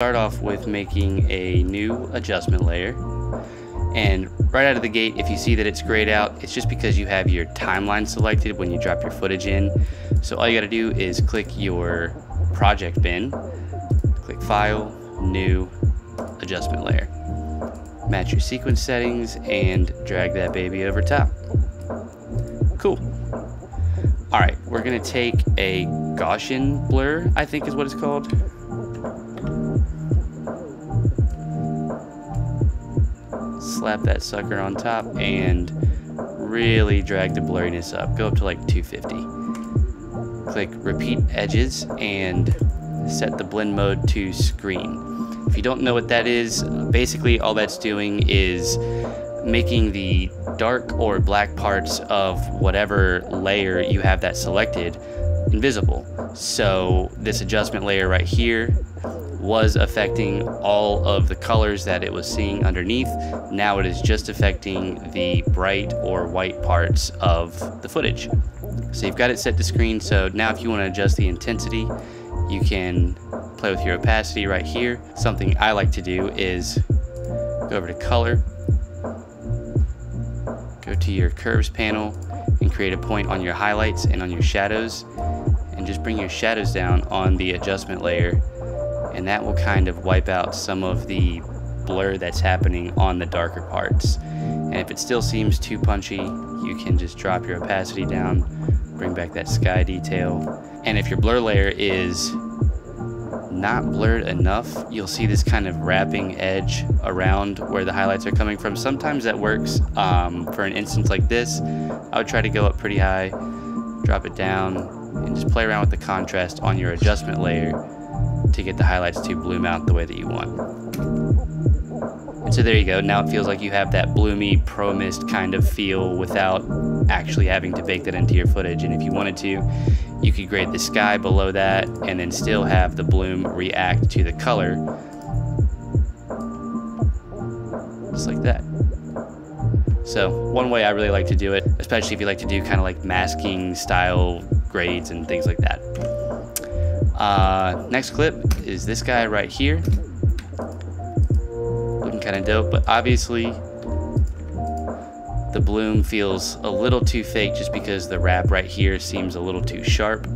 Start off with making a new adjustment layer. And right out of the gate, if you see that it's grayed out, it's just because you have your timeline selected when you drop your footage in. So all you gotta do is click your project bin, click File, New, Adjustment Layer. Match your sequence settings and drag that baby over top. Cool. All right, we're gonna take a Gaussian blur, I think is what it's called. Slap that sucker on top and really drag the blurriness up. Go up to like 250. Click repeat edges and set the blend mode to screen. If you don't know what that is, basically all that's doing is making the dark or black parts of whatever layer you have that selected invisible. So this adjustment layer right here was affecting all of the colors that it was seeing underneath. Now it is just affecting the bright or white parts of the footage. So you've got it set to screen. So now if you want to adjust the intensity, you can play with your opacity right here. Something I like to do is go over to color, go to your curves panel and create a point on your highlights and on your shadows and just bring your shadows down on the adjustment layer and that will kind of wipe out some of the blur that's happening on the darker parts. And if it still seems too punchy, you can just drop your opacity down, bring back that sky detail. And if your blur layer is not blurred enough, you'll see this kind of wrapping edge around where the highlights are coming from. Sometimes that works. Um, for an instance like this, I would try to go up pretty high, drop it down, and just play around with the contrast on your adjustment layer to get the highlights to bloom out the way that you want. And so there you go. Now it feels like you have that bloomy pro mist kind of feel without actually having to bake that into your footage. And if you wanted to, you could grade the sky below that and then still have the bloom react to the color. Just like that. So one way I really like to do it, especially if you like to do kind of like masking style grades and things like that. Uh, next clip is this guy right here. Looking kind of dope, but obviously the bloom feels a little too fake just because the wrap right here seems a little too sharp.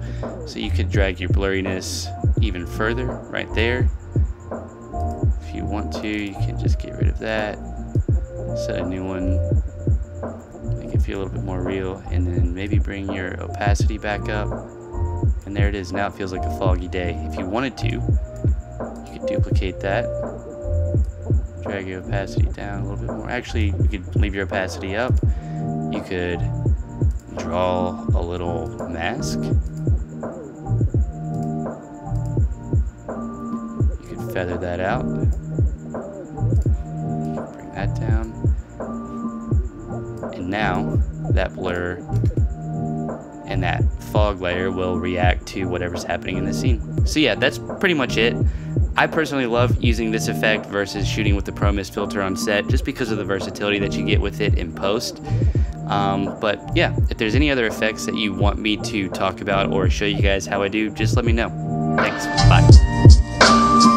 So you could drag your blurriness even further right there. If you want to, you can just get rid of that. Set a new one. Make it feel a little bit more real. And then maybe bring your opacity back up. And there it is. Now it feels like a foggy day. If you wanted to, you could duplicate that drag your opacity down a little bit more. Actually, you could leave your opacity up. You could draw a little mask. You could feather that out. Bring that down. And now that blur and that fog layer will react to whatever's happening in the scene. So yeah, that's pretty much it. I personally love using this effect versus shooting with the Pro Mist filter on set just because of the versatility that you get with it in post. Um, but yeah, if there's any other effects that you want me to talk about or show you guys how I do, just let me know. Thanks. Bye.